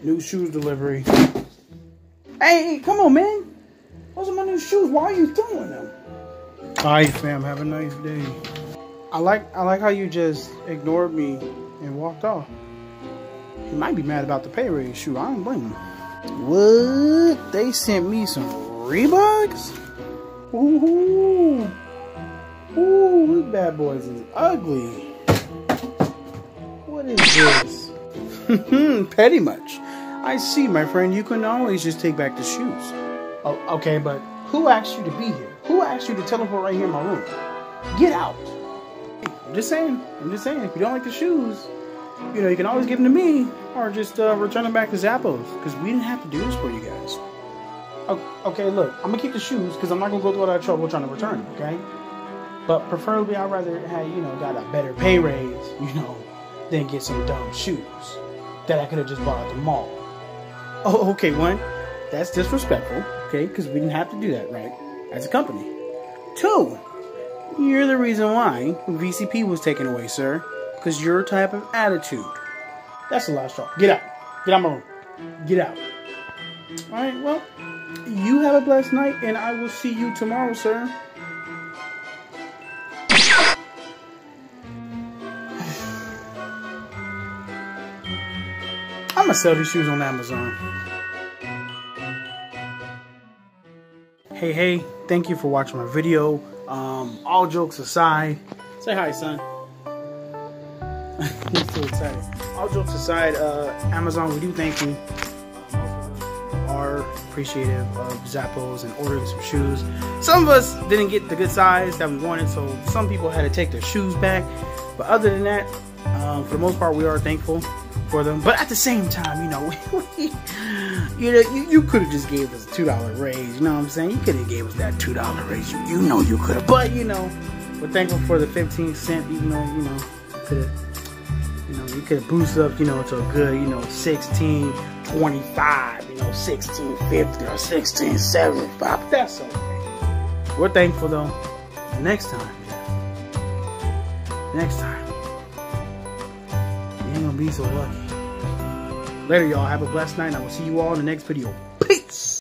New shoes delivery. Hey, come on, man. Those are my new shoes. Why are you throwing them? Alright, fam. Have a nice day. I like I like how you just ignored me and walked off. He might be mad about the pay raise. Shoot, I don't blame him. What? They sent me some Reeboks? Ooh. Ooh, these bad boys is ugly. What is this? Petty much. I see, my friend. You can always just take back the shoes. Oh, okay, but who asked you to be here? Who asked you to teleport right here in my room? Get out. I'm just saying. I'm just saying. If you don't like the shoes, you know, you can always give them to me or just uh, return them back to Zappos because we didn't have to do this for you guys. Okay, look, I'm gonna keep the shoes because I'm not gonna go through all that trouble trying to return them. Okay, but preferably I'd rather have you know got a better pay raise, you know, than get some dumb shoes that I could have just bought at the mall. Oh, okay, one, that's disrespectful. Okay, because we didn't have to do that, right? As a company. Two, you're the reason why VCP was taken away, sir. Because your type of attitude. That's the last straw. Get out. Get out my room. Get out. Alright, well, you have a blessed night, and I will see you tomorrow, sir. I'm gonna sell these shoes on Amazon. Hey, hey, thank you for watching my video. Um, all jokes aside, say hi, son. He's so excited. All jokes aside, uh, Amazon, we do thank you. Are appreciative of Zappos and ordering some shoes. Some of us didn't get the good size that we wanted, so some people had to take their shoes back. But other than that, um, for the most part, we are thankful for them. But at the same time, you know, we, you know, you, you could have just gave us a two dollar raise. You know what I'm saying? You could have gave us that two dollar raise. You, you know you could have. But you know, we're thankful for the 15 cent. Even though you know, could you know, you could boosted up, you know, to a good, you know, 16, 25, you know, 16, 50 or 16, 75. But that's okay. We're thankful though. Next time, next time, you're gonna be so lucky. Later, y'all. Have a blessed night, and I will see you all in the next video. Peace!